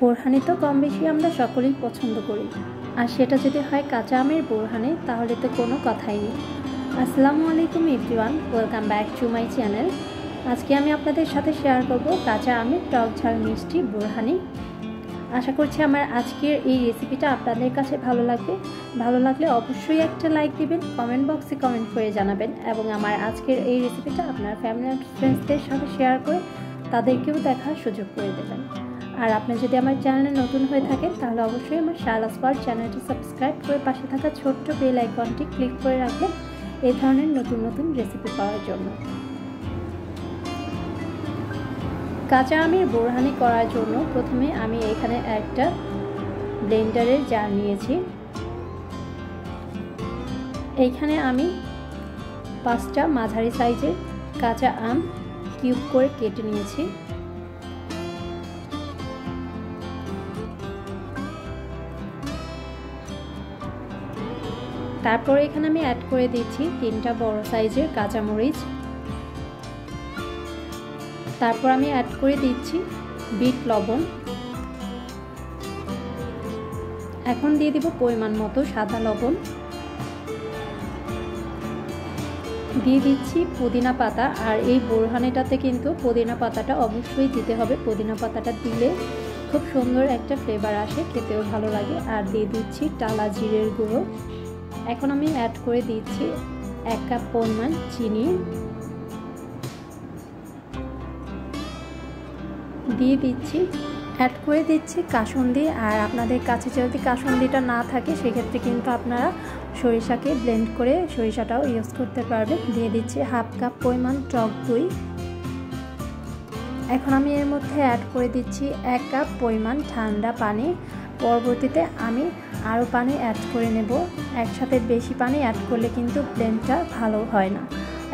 বোরহানি তো কম বেশি আমরা সকলেই পছন্দ করি। আর সেটা যদি হয় কাঁচা আমের বোরহানি, তাহলে তো কোনো কথাই নেই। আসসালামু আলাইকুম everyone, welcome back to my channel. আজকে আমি আপনাদের সাথে শেয়ার করব কাঁচা আমের টক ঝাল মিষ্টি বোরহানি। আশা করছি আমার আজকের এই রেসিপিটা আপনাদের কাছে ভালো লাগবে। ভালো লাগলে অবশ্যই একটা লাইক দিবেন, কমেন্ট বক্সে কমেন্ট করে জানাবেন এবং আমার আজকের এই রেসিপিটা আপনার ফ্যামিলি অ্যান্ড ফ্রেন্ডসদের সাথে শেয়ার করে তাদেরকেও দেখার সুযোগ করে দেবেন। আর আপনি যদি আমার চ্যানেলে নতুন হয়ে থাকেন, তাহলে অবশ্যই আমার শালাস পার চ্যানেলটি সাবস্ক্রাইব করে পাশে থাকা ছোট্ট বেল আইকনটি ক্লিক করে রাখবেন এই ধরনের নতুন নতুন রেসিপি পাওয়ার জন্য। কাঁচা আমের বোরহানি করার জন্য প্রথমে আমি এখানে একটা ব্লেন্ডারের জার নিয়েছি। এইখানে আমি পাঁচটা মাঝারি সাইজের কাঁচা আম কিউব করে কেটে নিয়েছি। তারপরে এখানে আমি অ্যাড করে দিচ্ছি তিনটা বড় সাইজের কাঁচামরিচ। তারপর আমি অ্যাড করে দিচ্ছি বিট লবণ। এখন দিয়ে দিব পরিমাণ মতো সাদা লবণ। দিয়ে দিচ্ছি পুদিনা পাতা আর এই বোরহানিটাতে কিন্তু পুদিনা পাতাটা অবশ্যই দিতে হবে। পুদিনা পাতাটা দিলে খুব সুন্দর একটা ফ্লেভার আসে, খেতেও ভালো লাগে। আর দিয়ে দিচ্ছি টালা জিরের গুঁড়ো। এখন আমি অ্যাড করে দিচ্ছি এক কাপ পরিমাণ চিনি। দিয়ে দিচ্ছি অ্যাড করে দিচ্ছি কাসুন্দি। আর আপনাদের কাছে যদি কাসুন্দিটা না থাকে, সেক্ষেত্রে কিন্তু আপনারা সরিষাকে ব্লেন্ড করে সরিষাটাও ইউজ করতে পারবেন। দিয়ে দিচ্ছি হাফ কাপ পরিমাণ টক দই। এখন আমি এর মধ্যে অ্যাড করে দিচ্ছি এক কাপ পরিমাণ ঠান্ডা পানি। পরবর্তীতে আমি আরও পানি অ্যাড করে নেব। একসাথে বেশি পানি অ্যাড করলে কিন্তু ব্লেন্ডটা ভালো হয় না।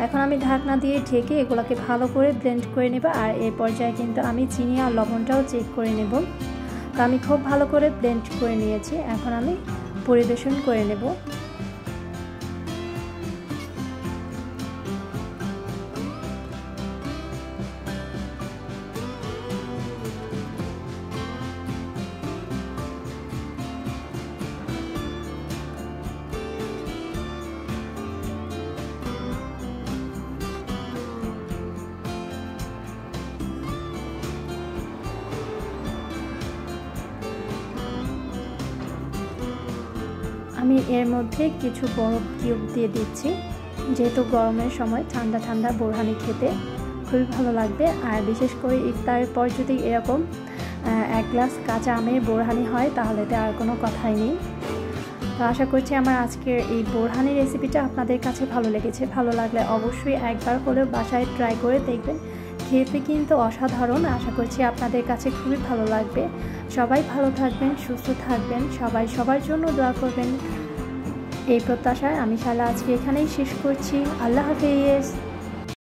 এখন আমি ঢাকনা দিয়ে ঢেকে এগুলোকে ভালো করে ব্লেন্ড করে নেব আর এই পর্যায়ে কিন্তু আমি চিনি আর লবণটাও চেক করে নেব। তো আমি খুব ভালো করে ব্লেন্ড করে নিয়েছি। এখন আমি পরিবেশন করে নেব। আমি এর মধ্যে কিছু বরফ কিউব দিয়ে দিচ্ছি। যেহেতু গরমের সময় ঠান্ডা ঠান্ডা বোরহানি খেতে খুবই ভালো লাগবে। আর বিশেষ করে ইফতারের পর যদি এরকম এক গ্লাস কাঁচা আমের বোরহানি হয়, তাহলে তো আর কোনো কথাই নেই। তো আশা করছি আমার আজকের এই বোরহানি রেসিপিটা আপনাদের কাছে ভালো লেগেছে। ভালো লাগলে অবশ্যই একবার হলেও বাসায় ট্রাই করে দেখবেন। খেতে কিন্তু অসাধারণ। আশা করছি আপনাদের কাছে খুবই ভালো লাগবে। সবাই ভালো থাকবেন, সুস্থ থাকবেন। সবাই সবার জন্য দোয়া করবেন। এই প্রত্যাশায় আমি শালা আজকে এখানেই শেষ করছি। আল্লাহ হাফিজ।